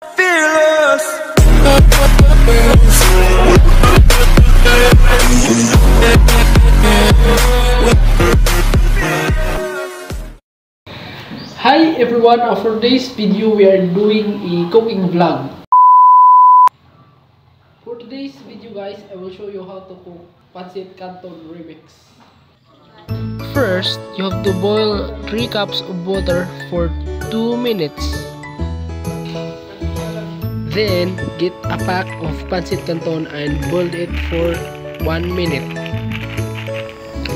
Hi everyone, for today's video we are doing a cooking vlog. For today's video guys, I will show you how to cook pancit canton remix. First, you have to boil 3 cups of water for 2 minutes. Then, get a pack of pancit canton and boil it for 1 minute.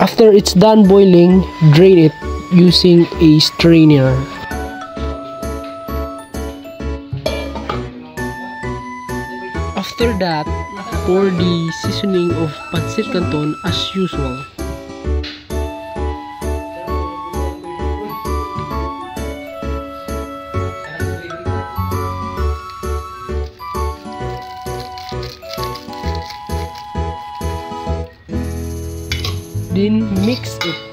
After it's done boiling, drain it using a strainer. After that, pour the seasoning of pancit canton as usual. Then mix it.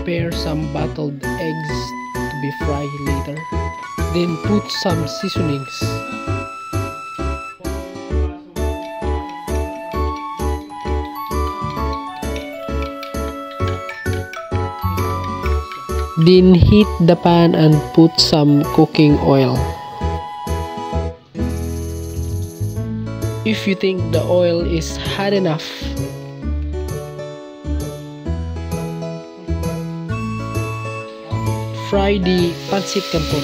Prepare some bottled eggs to be fried later. Then put some seasonings. Then heat the pan and put some cooking oil. If you think the oil is hot enough, fry the pancit canton.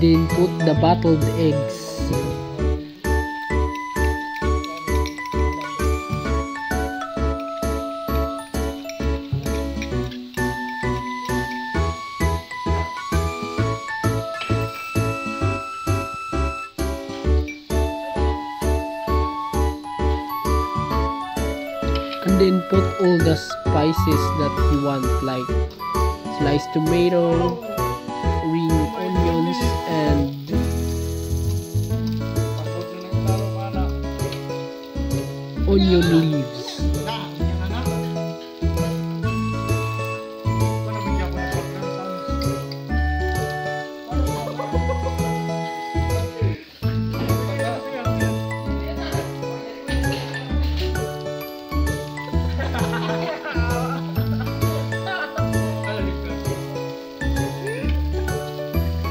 Then put the battled eggs. And then put all the spices that you want like sliced tomato green onions and onion leaves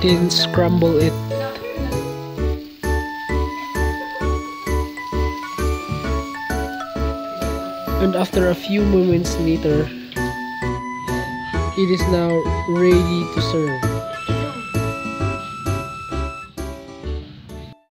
then scramble it. And after a few moments later it is now ready to serve